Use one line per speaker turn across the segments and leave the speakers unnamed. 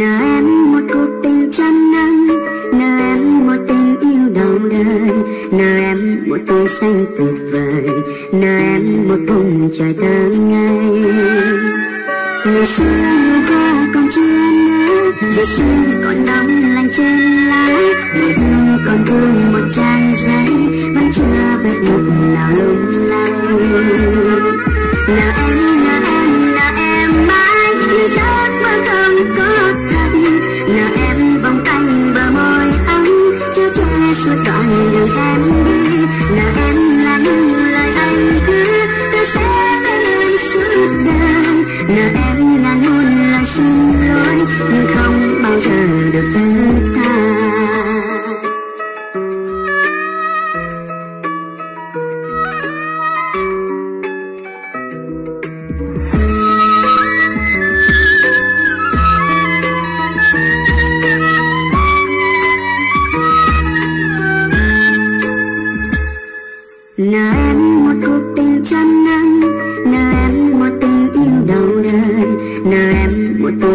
nào em một cuộc tình trăm nắng, nào em một tình yêu đầu đời nào em một tuổi xanh tuyệt vời nào em một vùng trời thơ ngây. Ngày xưa người qua còn chưa nỡ rồi xưa còn đóng lành trên lá mùi hương còn vương một trang giấy vẫn chưa vết một nào lung xin lỗi nhưng không bao giờ được thứ ta. Nào. em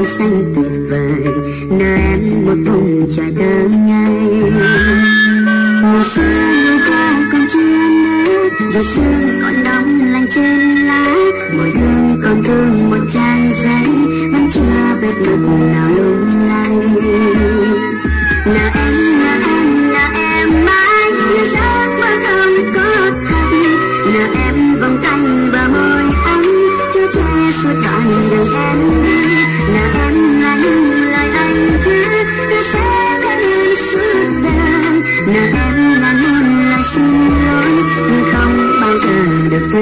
xanh tuyệt vời, nơi em một vùng trời thơ ngây mùa xưa những ca còn chưa nỡ rồi sương còn đóng lành trên lá mùi hương còn vương một trang giấy, vẫn chưa vết mực nào lung lay.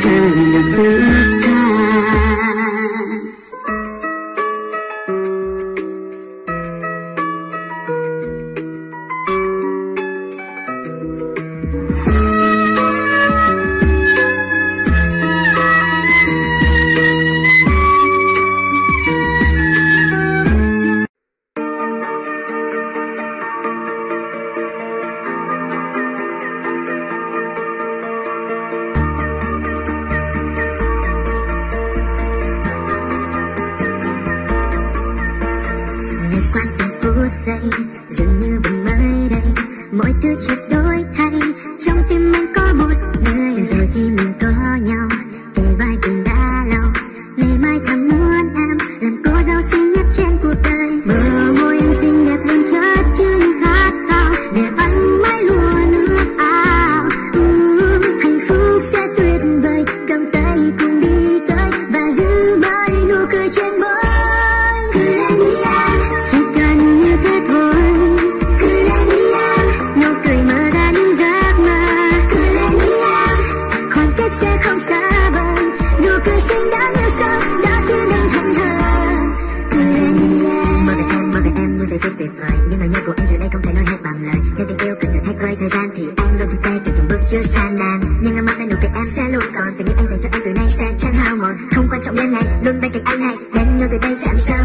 Cause I love hay trong tim anh có một người rồi khi mình có nhau tay chờ từng bước chưa xa nàng nhưng em mắt anh nụ cười em sẽ luôn còn. Tình yêu anh dành cho em từ nay sẽ chẳng hao mòn. Không quan trọng đêm ngày, luôn bên cạnh anh này đến nhau từ đây sẽ em sao?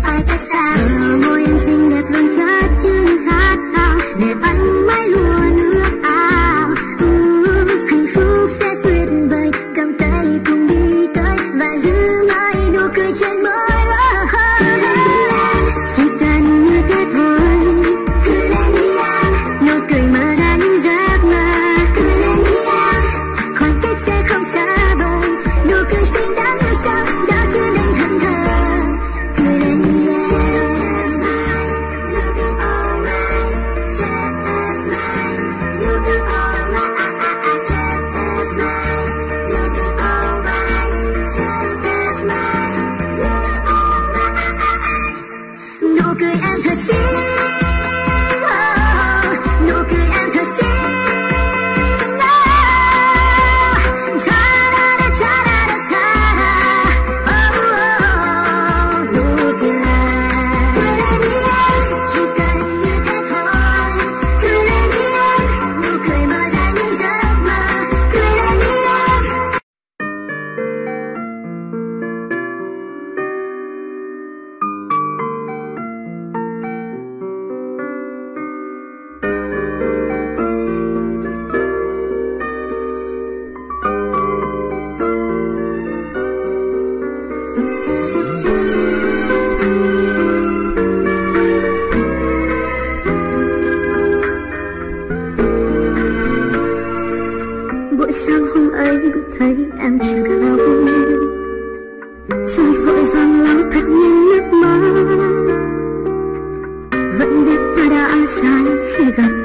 三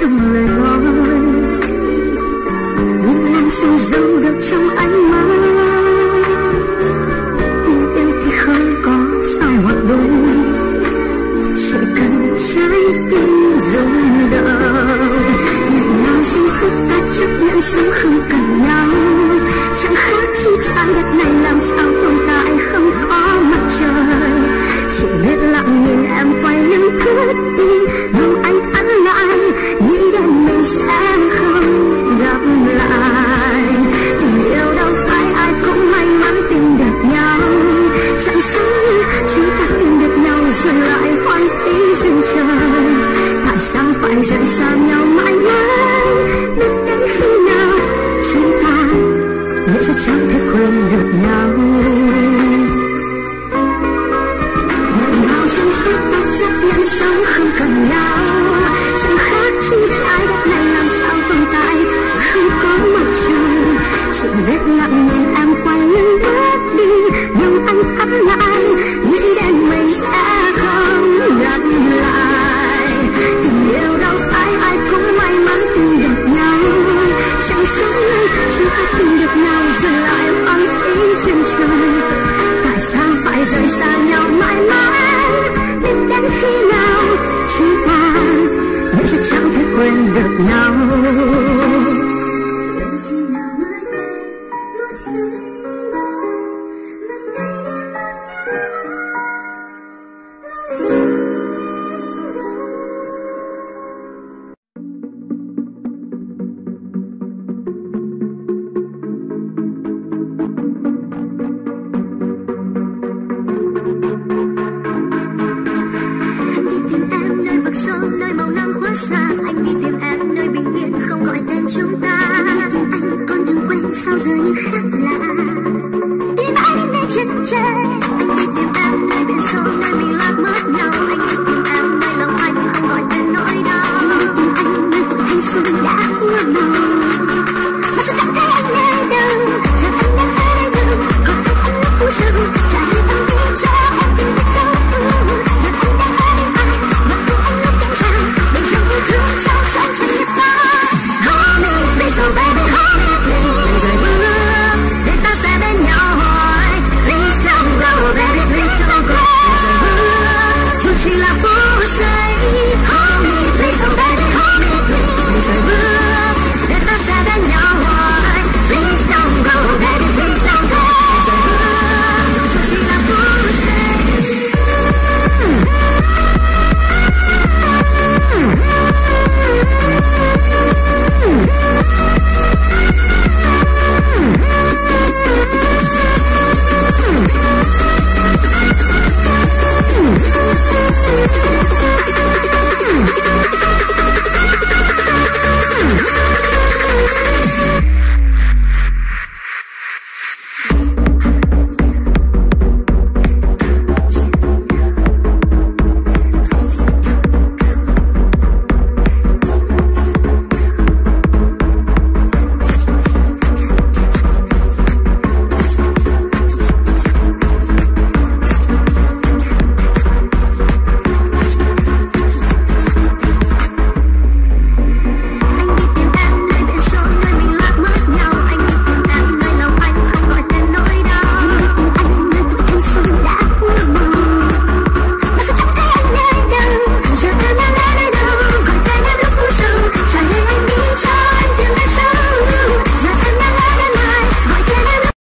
trong lời nói. Muốn em sinh dấu được trong ánh mắt. Tình yêu thì không có sao hoặc đúng chỉ cần trái tim rung động. Những nào duyên phức ta chấp nhận sống không cần nhau. Chẳng khác chi trái đất này làm sao tồn tại không có mặt trời. Chỉ biết lặng nhìn em quay lưng cứ đi.